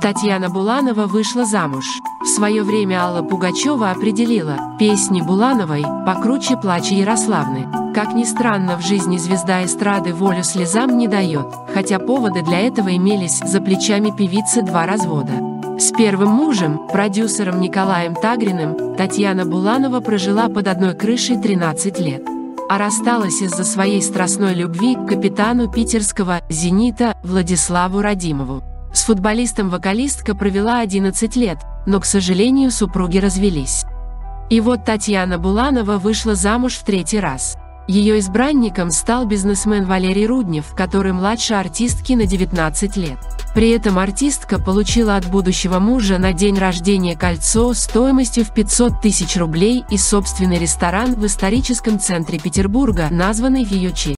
Татьяна Буланова вышла замуж. В свое время Алла Пугачева определила, песни Булановой покруче плача Ярославны. Как ни странно, в жизни звезда эстрады волю слезам не дает, хотя поводы для этого имелись за плечами певицы два развода. С первым мужем, продюсером Николаем Тагриным, Татьяна Буланова прожила под одной крышей 13 лет. А рассталась из-за своей страстной любви к капитану питерского «Зенита» Владиславу Радимову. С футболистом вокалистка провела 11 лет, но, к сожалению, супруги развелись. И вот Татьяна Буланова вышла замуж в третий раз. Ее избранником стал бизнесмен Валерий Руднев, который младше артистки на 19 лет. При этом артистка получила от будущего мужа на день рождения кольцо стоимостью в 500 тысяч рублей и собственный ресторан в историческом центре Петербурга, названный в ее честь.